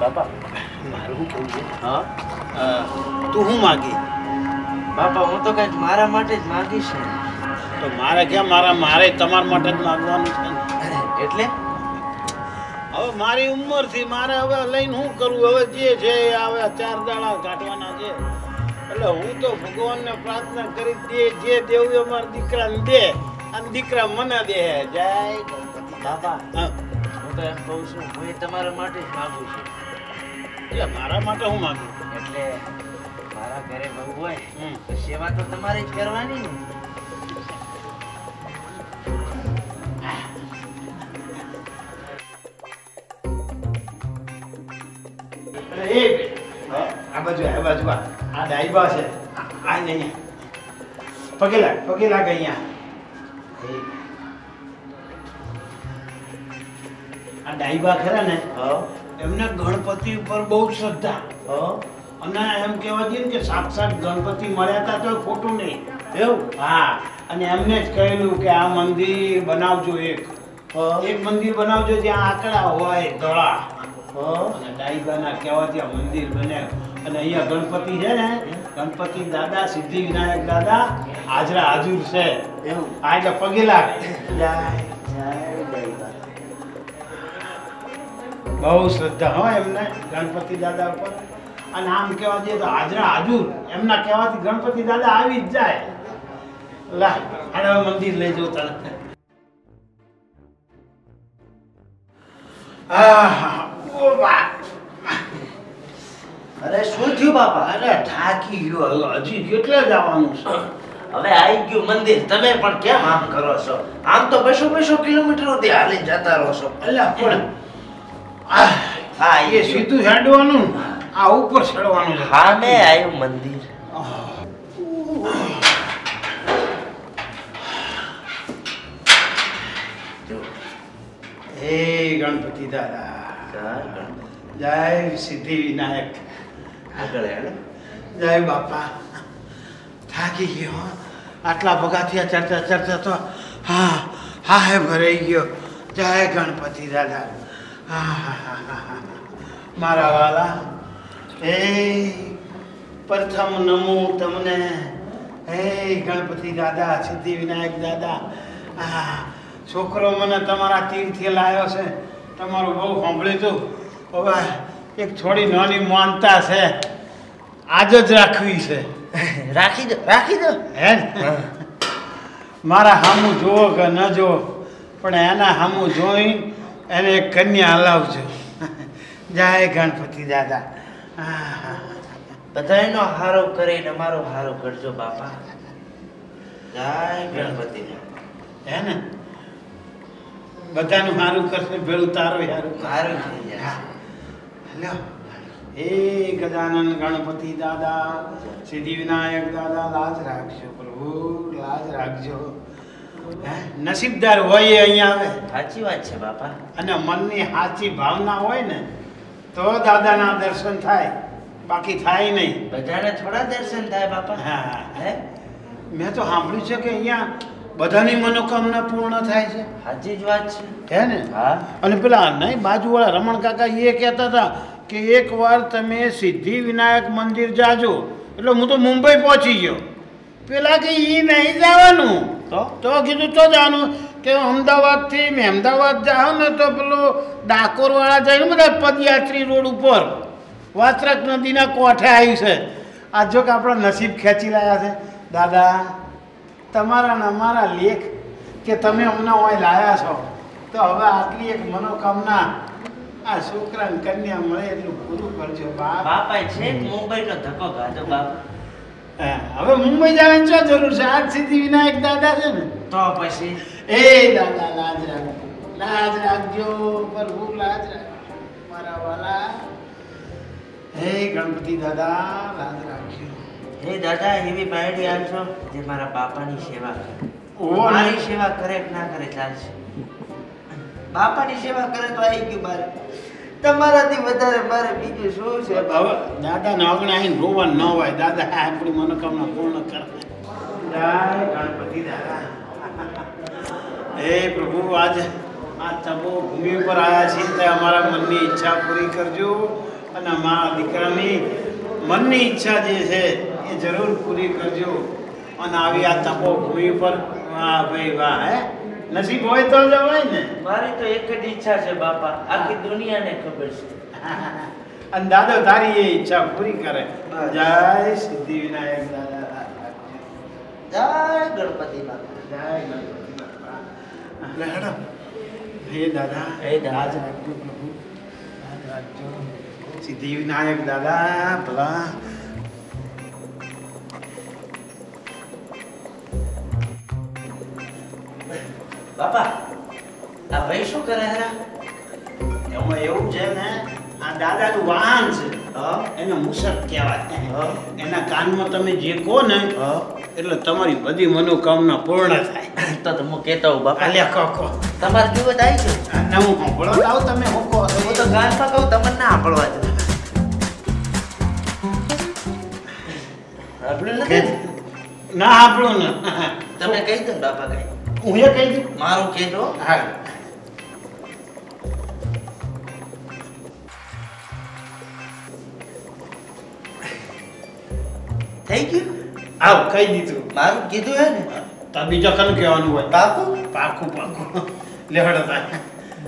બાપા મારું શું કેવું છે? હા? તું શું માગી? બાપા હું તો કંઈક મારા માટે જ માગીશ તો મારે ક્યાં મારા મારે તમારા માટે જ માગવાનું છે? એટલે? હવે મારી ઉંમરથી મારે હવે લઈને શું કરવું? હવે જે છે હવે ચાર દાડા કાઢવાના છે. એટલે હું તો ભગવાનને પ્રાર્થના કરી દે જે દેવું એ મારા દીકરાને દે અને દીકરા મને દે. જય બાબા હું. તો એમ કહું છું હું એ તમારા માટે જ માગું છું. એટલે મારા માટે હું માગું? એટલે મારા ઘરે બહુ હોય તો સેવા તો તમારે જ કરવાની. ને બાજુ આ બાજુ આ. ડાઈબા છે. આ અહીંયા. પગે લાગ પગે લાગ અહીંયા આ ડાઈબા ખરા ને? હા. એમને ગણપતિ ઉપર બહુ શ્રદ્ધા. અને એમ કહેવા જોઈએ કે સાક્ષાત ગણપતિ મળ્યા હતા તો ખોટું નહીં. એવું? હા. અને એમને જ કહેલું કે આ મંદિર બનાવજો એક. એક મંદિર બનાવજો જ્યાં આંકડા હોય ધોળા. હા. અને ડાઈબાના કહેવાથી આ મંદિર બને અને અહીંયા ગણપતિ છે ને ગણપતિ દાદા સિદ્ધિ વિનાયક દાદા હાજરા હાજુર છે. એવું. આ એટલે પગે લાગ. બહુ શ્રદ્ધા હોય એમને ગણપતિ દાદા ઉપર. અને આમ કહેવા જઈએ તો હાજરા હાજુર એમના કહેવાથી ગણપતિ દાદા આવી જ જાય. લા આને મંદિર લઈ જવું તને. આહ, ઓ બા અરે શું થયું બાપા? અરે થાકી ગયો. હજી કેટલે જવાનું છે? હવે આવી ગયું મંદિર. તમે પણ કેમ આમ કરો છો? આમ તો બસો બસો કિલોમીટર સુધી હાલી જતા રહો છો. અલ્યા પણ હા એ સીધું હેડવાનું આ ઉપર ચડવાનું હા મેં આવ્યું મંદિર. હે ગણપતિ દાદા. જય સિદ્ધિ વિનાયક આગળ હેડો. જય બાપા થાકી ગયો. આટલા આ ચર્ચા ચર્ચા તો, હા હા, હે, ભરાઈ ગયો જય ગણપતિ દાદા હા હા હા હા. મારા વાલા, હે, પ્રથમ નમો તમને, હે, ગણપતિ દાદા સિદ્ધિ વિનાયક દાદા હા છોકરો મને તમારા તીર્થે લાવ્યો છે તમારું બહુ સાંભળ્યું હતું હવે એક થોડી નાની માનતા છે. આજ જ રાખવી છે. રાખી દો રાખી દો. હે મારા હામું જોવો કે ન જોવો પણ એના હામું જોઈ એને એક કન્યા હલાવજો. જાય ગણપતિ દાદા. બધાનો હારો કરીને મારો હારો કરજો બાપા. જાય ગણપતિ હે ને? બધાનું સારું કરશે ભેળું તારો સારું સારું થઈ જશે લ્યો. હે ગજાનન ગણપતિ દાદા સિદ્ધિવિનાયક દાદા લાજ રાખજો પ્રભુ લાજ રાખજો. નસીબદાર હોય એ અહીંયા આવે. સાચી વાત છે બાપા. અને મનની સાચી ભાવના હોય ને તો દાદાના દર્શન થાય. બાકી થાય નહીં. બધાને થોડા દર્શન થાય બાપા. હા. હે? મેં તો સાંભળ્યું છે કે અહીંયા બધાની મનોકામના પૂર્ણ થાય છે. સાચી જ વાત છે. હે ને? હા. અને પેલા નહીં બાજુવાળા રમણ કાકા એ કહેતા હતા કે એકવાર તમે સિદ્ધિ વિનાયક મંદિર જાજો. એટલે હું તો મુંબઈ પહોંચી ગયો. પેલા કે એ નહીં જવાનું. તો? તો કીધું તો જવાનું કે અમદાવાદથી મેં અમદાવાદ જાઓ ને તો પેલો ડાકોરવાળા જાય ને બધા પદયાત્રી રોડ ઉપર. વાત્રક નદીના કોઠે આવ્યું છે. આ જો કે આપણા નસીબ ખેંચી રહ્યા છે. દાદા તમારા ને અમારા લેખ કે તમે અમને અહીં લાયા છો તો હવે આટલી એક મનોકામના આ છોકરા ને કન્યા મળે એટલું પૂરું કરજો બાપ. બાપા છે મુંબઈ નો ધક્કો ખાધો બાપ. હવે મુંબઈ જવાની શું જરૂર છે? આજ સિદ્ધિ વિનાયક દાદા છે ને? તો પછી? એ દાદા લાજ રાખો લાજ રાખજો પ્રભુ લાજ રાખજો. મારા વાલા. હે ગણપતિ દાદા લાજ રાખજો. હે દાદા એવી બાયડી આલજો જે મારા બાપાની સેવા કરે. મારી સેવા કરે કે ના કરે ચાલશે બાપાની સેવા કરે તો આવી ગયું મારે. તમારાથી વધારે મારે બીજું શું છે? હવે દાદાને અગણે આવીને રોવા ન હોય દાદા આપણી મનોકામના પૂર્ણ કરે. જય ગણપતિ દાદા. હે પ્રભુ આજે આ તબો ભૂમિ ઉપર આવ્યા છીએ તે અમારા મનની ઈચ્છા પૂરી કરજો. અને અમારા દીકરાની મનની ઈચ્છા જે છે એ જરૂર પૂરી કરજો. અને આવી આ તપો ભૂમિ પર વાહ ભાઈ વાહ હે? નસીબ હોય તો જવાય ને. મારી તો એક જ ઈચ્છા છે બાપા. આખી દુનિયાને ખબર છે. અને દાદા તારી એ ઈચ્છા પૂરી કરે. જય સિદ્ધિ વિનાયક દાદા જય ગણપતિ બાપા. જય ગણપતિ બાપા. લે હેડો. હે દાદા હે દાદા. રાખજો પ્રભુ. રાખજો. સિદ્ધિ વિનાયક દાદા ભલા. બાપા આ ભાઈ શું કરે હે? એમાં એવું છે ને આ દાદાનું વાહન છે. એને મુસક કહેવાય. હા. એના કાનમાં તમે જે કહો ને એટલે તમારી બધી મનોકામના પૂર્ણ થાય. તો તમે હું હો બાપા. લે કહો કહો. તમારે કેવું આવી છે. ના હું સાંભળો લાવ તમે હું કહો. હું તો ગાનમાં કહું તમને ના સાંભળવા દઉં આપણું નથી? ના આપણું ને. તમે કહી દો બાપા કઈ હું એ કહી દઉં મારું કહેજો હા. થઈ ગયું? આવ કહી દીધું. મારું કીધું હે ને? તો બીજો કનું કહેવાનું હોય? પાકું? પાકું પાકું. લેવડો તા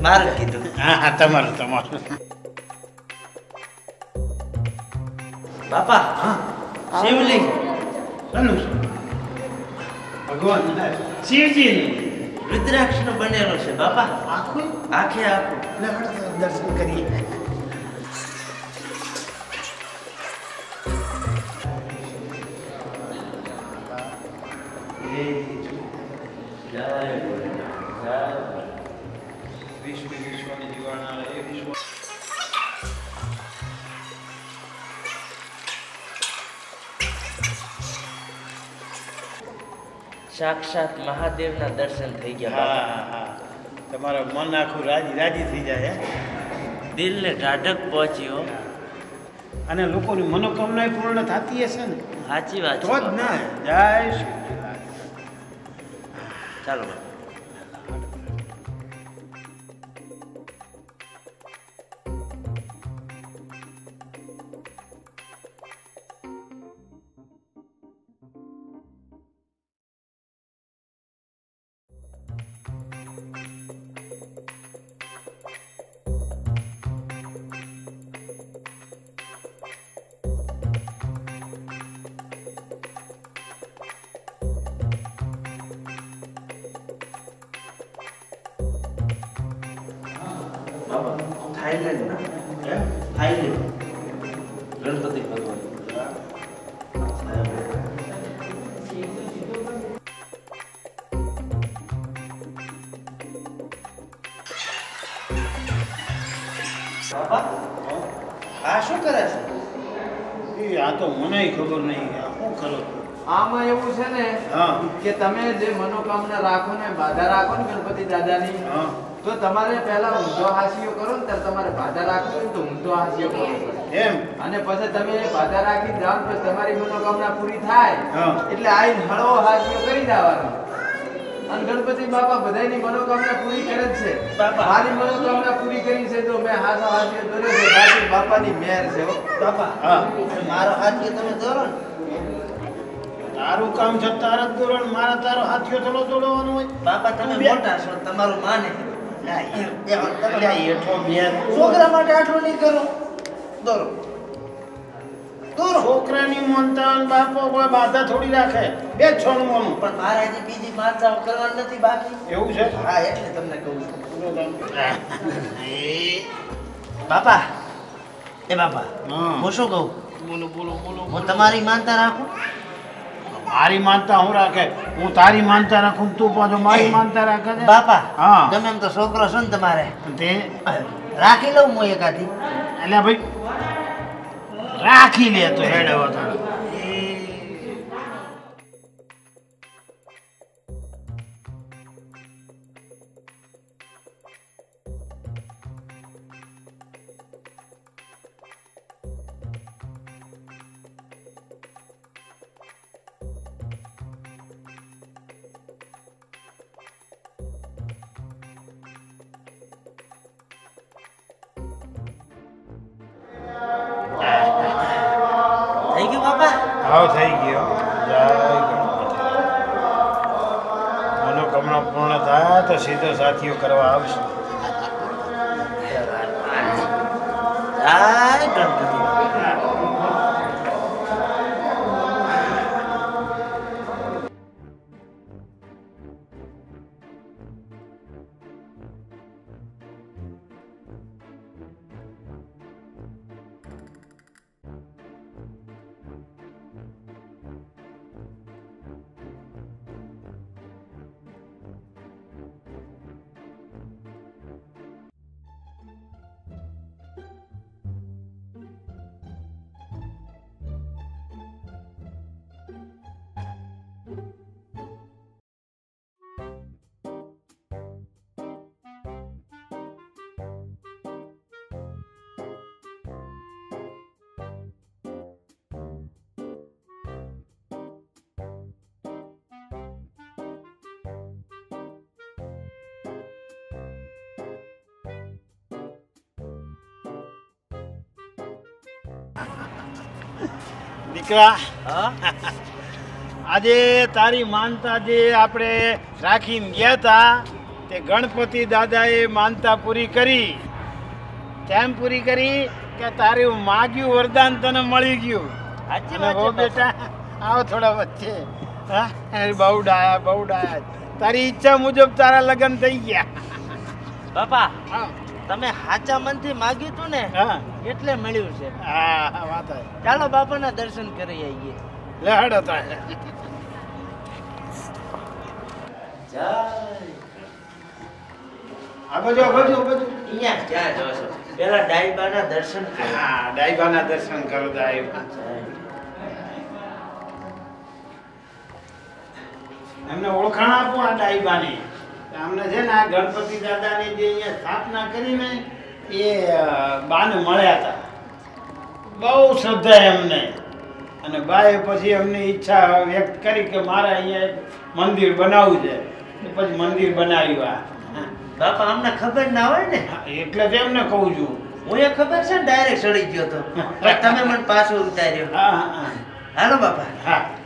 મારું કીધું. હા હા તમારું તમારું. બાપા હા. શિવલિંગ. શેનું છે? શિવજી રુદ્રાક્ષ નો બનેલો છે બાપા. આખું? આખે આખું. દર્શન કરીએ. વિશ્વ વિશ્વની જીવાણા એ વિશ્વ સાક્ષાત મહાદેવના દર્શન થઈ ગયા હા હા હા. તમારું મન આખું રાજી રાજી થઈ જાય દિલને ઢાઢક પહોંચ્યો. અને લોકોની મનોકામના પૂર્ણ થતી હશે ને? સાચી વાત તો જ ના. જય શ્રી ચાલો બાપા થાઈલેન્ડ ના હે? થાઈલેન્ડ. ગણપતિ ભગવાન. બાપા? આ શું કરે છે? એ આ તો મને ખબર નહીં આ શું કરો આમાં એવું છે ને હા. કે તમે જે મનોકામના રાખો ને બાધા રાખો ને ગણપતિ દાદાની હા. તો તમારે પહેલા ઊંધો હાસ્યો કરો ને ત્યારે તમારે બાધા રાખવી ને તો ઊંધો હાસ્યો કરો. એમ? અને પછી તમે બાધા રાખી જાઓ પછી તમારી મનોકામના પૂરી થાય. એટલે આઈને હળવો હાસ્યો કરી દેવાનો. અને ગણપતિ બાપા બધાની મનોકામના પૂરી કરે જ છે. મારી મનોકામના પૂરી કરી છે તો મેં હાસો હાસ્યો દોર્યો છે બાકી બાપાની મેર છે બાપા મારો હાથ તમે દોરો તારું કામ છે તારા જ ધોરણ મારા તારો હાથીઓ થોડો દોડવાનું હોય. બાપા તમે મોટા છો તમારું માને છોકરા માટે આટલું નહીં કરો. દોરો. દોરો. છોકરાની મોનતા બાપો કોઈ બાધા થોડી રાખે. બે છોડ મોનું. પણ મારે હજી બીજી માતાઓ કરવાની નથી બાકી. એવું છે? હા એટલે તમને કહું છું. બાપા. એ બાપા હા. હું શું કહું? બોલો બોલો બોલો. હું તમારી માનતા રાખું? મારી માનતા હું રાખે? હું તારી માનતા રાખું તું પાછો મારી માનતા રાખે છે? બાપા હા. તમે એમ તો છોકરો છો ને તમારે. તે? રાખી લઉં હું એકાથી એટલે ભાઈ રાખી લે તો હેડ હવે થાય તો સીધો સાથીઓ કરવા આવશે દીકરા આજે તારી માનતા જે આપણે રાખીને ગયા હતા તે ગણપતિ દાદાએ માનતા પૂરી કરી. કેમ પૂરી કરી? કે તારું માગ્યું વરદાન તને મળી ગયું. સાચી વાત બેટા આવો થોડા વચ્ચે હા? બહુ ડાયા બહુ ડાયા તારી ઈચ્છા મુજબ તારા લગ્ન થઈ ગયા. બાપા હા. તમે સાચા મનથી માગ્યું તું ને હા. એટલે મળ્યું છે. હા વાત. ચાલો બાપાના દર્શન કરી આવીએ. લે હડો તારે જય આ બાજુ આ બાજુ બાજુ. અહીંયા ક્યાં જો છો? પેલા ડાઈબાના દર્શન કરી. હા દર્શન કરો ડાયબા. એમને ઓળખાણ આપો આ ડાયબાની. અમને છે ને આ ગણપતિ દાદાની જે અહીંયા સ્થાપના કરીને એ બાને મળ્યા હતા. બહુ શ્રદ્ધા એમને. અને બાએ પછી એમની ઈચ્છા વ્યક્ત કરી કે મારે અહીંયા એક મંદિર બનાવવું છે. પછી મંદિર બનાવ્યું આ. બાપા અમને ખબર ના હોય ને? એટલે જ એમને કહું છું. હું એ ખબર છે ને ડાયરેક્ટ ચડી ગયો તો? તમે મને પાછો ઉતાર્યો. હા હા, હા. હાલો બાપા. હા.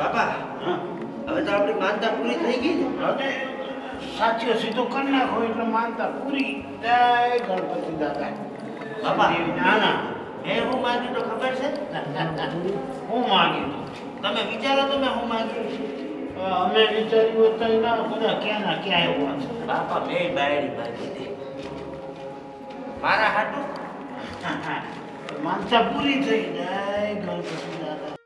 બાપા હા. હવે તો આપણી માનતા પૂરી થઈ ગઈ ને. સાચો સીધો કરી નાખો એટલે માનતા પૂરી જય ગણપતિ દાદા બાપા. ના ના. મેં હું માગ્યું તો ખબર છે? હું માગ્યું તમે વિચારો તો મેં હું માંગ્યું અમે વિચાર્યું હતું ના બધા ક્યાં ના ક્યાં એવું છે. બાપા મેં બાયડી માગી હતી મારા હાટું? માનતા પૂરી થઈ જાય ગણપતિ દાદા.